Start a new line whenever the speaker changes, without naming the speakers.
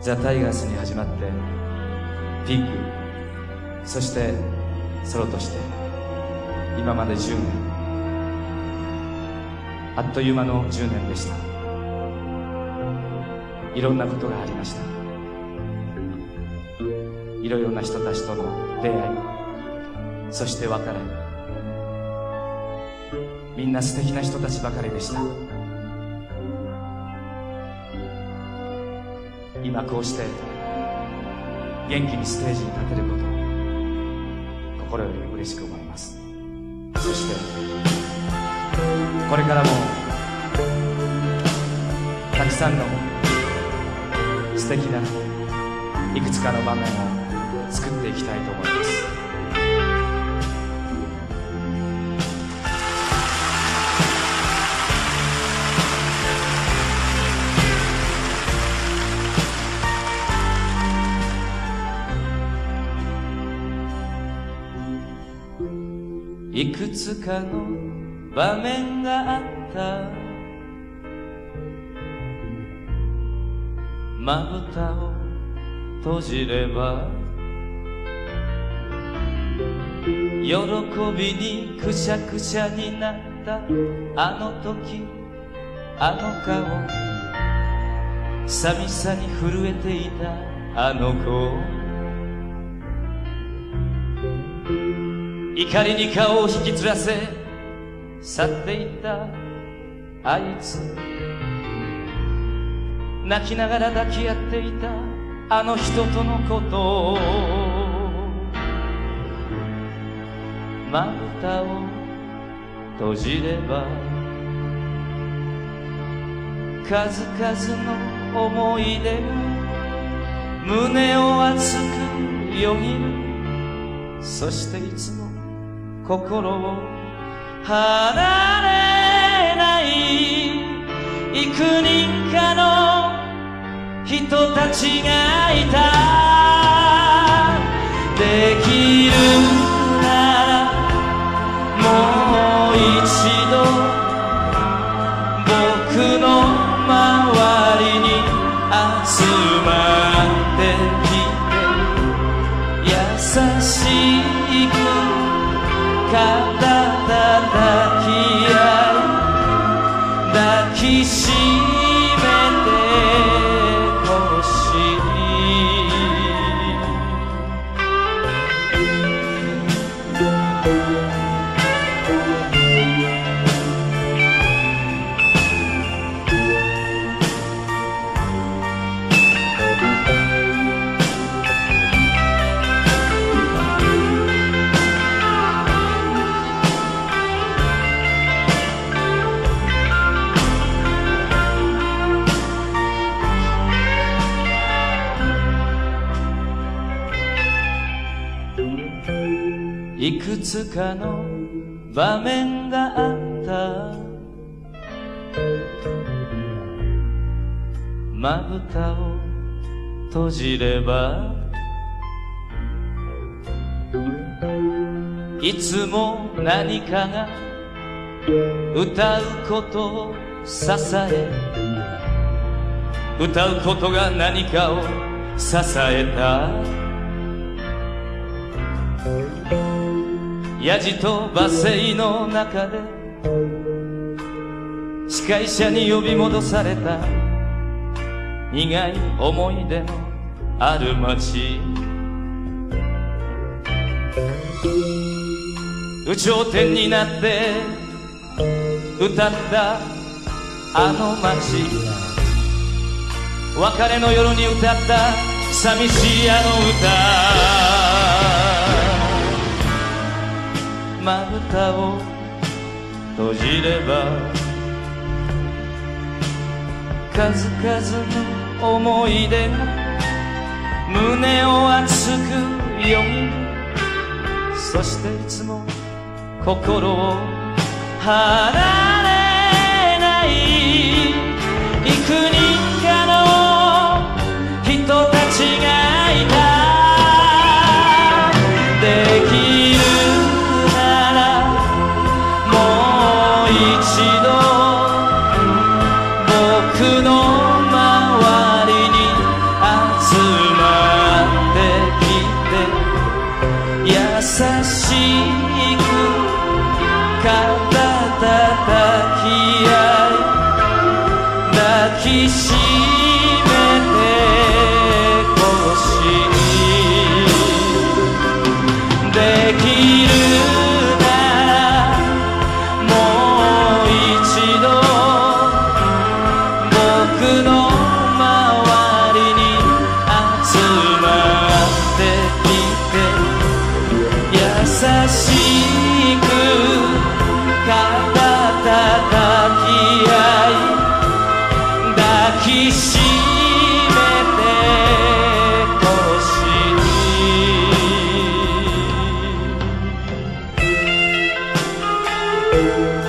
ザ・タイガースに始まってピンクそしてソロとして今まで10年。あっという間の10年でした。いろんなことがありました。いろいろな人たちとの出会い。そして別れみんな素敵な人たちばかりでした。今こうして元気にステージに立てること心より嬉しく思います。そしてこれからもたくさんの素敵ないくつかの場面を作っていきたいと思います。くつかの場面があった。まぶたを閉じれば喜びにくしゃくしゃになった。あの時あの顔。寂しさに震えていたあの子。怒りに顔を引きずらせ去っていったあいつ。泣きながら抱き合っていたあの人とのことをまぶたを閉じれば数々の思い出が胸を熱くよぎる。そしていつも心を離れない幾人かの人たちがいたできるならもう一度僕の周りに集まってきて。優しく akan いくつかの場面があった。まぶたを閉じればいつも何かが歌うことを支え歌うことが何かを支えた。ヤジと罵声の中で司会者に呼び戻された苦い思い出のある街。有頂天になって歌ったあの街。別れの夜に歌った寂しいあの歌。まぶたを閉じれば数々の思い出が胸を熱くよみそしていつも心を離 que Música